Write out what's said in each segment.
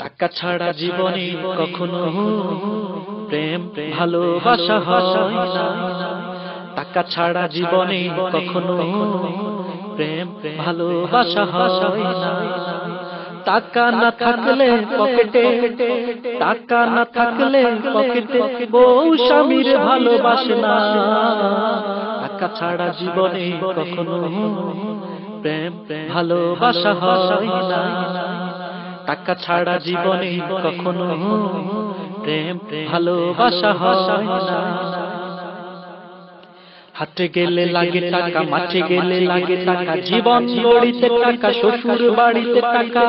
টাকা ছাড়া জীবনে কখনো প্রেম ভালোবাসা হয় না। টাকা ছাড়া জীবনে কখনো প্রেম ভালোবাসা হয় না। টাকা না থাকলে পকেটে টাকা না থাকলে পকেটে বউ স্বামীর ভালোবাসে না। টাকা ছাড়া জীবনে কখনো প্রেম ভালোবাসা হয় না। টাকা ছাড়া জীবনে কখনো প্রেম ভালোবাসা হয় না। হাতে গেলে লাগে টাকা মাঠে গেলে লাগে টাকা জীবন গড়িতে টাকা শ্বশুর বাড়িতে টাকা।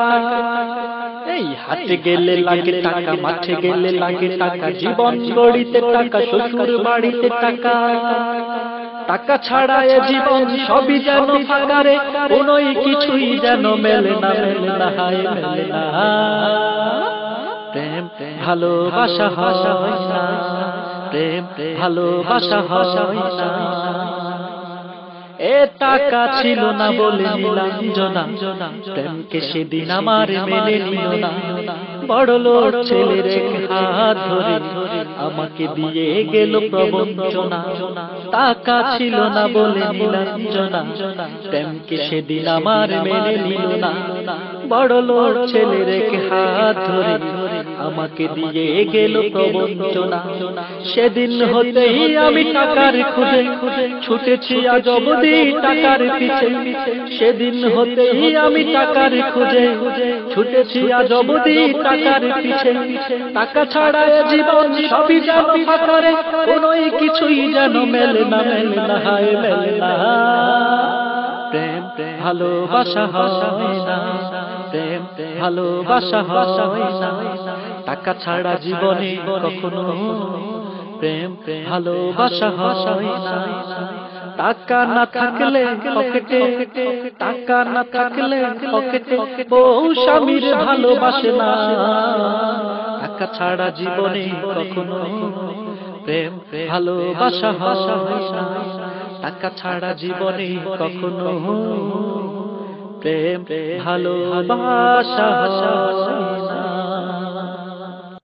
এই হাতে গেলে লাগে টাকা মাঠে গেলে লাগে টাকা জীবন গড়িতে টাকা শ্বশুর বাড়িতে টাকা। টাকা ছাড়া এ জীবন সবই যেন ফাঁকারে কোনোই কিছুই যেন মেলে না মেলে না হায় মেলে না। প্রেম ভালোবাসা হাসা হাসা প্রেম ভালোবাসা হয় না। টাকা ছিল না বলে নিলাম জনা প্রেমকে সেদিন আমার মেনে নিল না। বড় লোক ছেলের হাত ধরে আমাকে দিয়ে গেল প্রবঞ্চনা। টাকা ছিল না বলে নিলাম জনা প্রেমকে সেদিন আমার মেনে নিল না। বড় লোক ছেলের হাত ধরে আমাকে দিয়ে গেল প্রবঞ্চনা সেদিন হতেই আমি টাকার খুঁজে ছুটেছি আজ অবধি টাকার পিছে। সেদিন হতেই আমি টাকার খুঁজে ছুটেছি আজ অবধি টাকার পিছে। টাকা ছাড়া জীবন সবই যেন ফাঁকারে, কোনোই কিছুই যেন মেলে না মেলে না, হায়, মেলে না। প্রেম ভালোবাসা হয় না, প্রেম ভালোবাসা হয় না। টাকা ছাড়া জীবনে কখনো প্রেম, ভালোবাসা হয় না। টাকা না থাকলে পকেটে, টাকা না থাকলে পকেটে বউ স্বামীর ভালোবাসে না। টাকা ছাড়া জীবনে কখনো প্রেম, ভালোবাসা হয় না। টাকা ছাড়া জীবনে কখনো প্রেম, ভালোবাসা হয়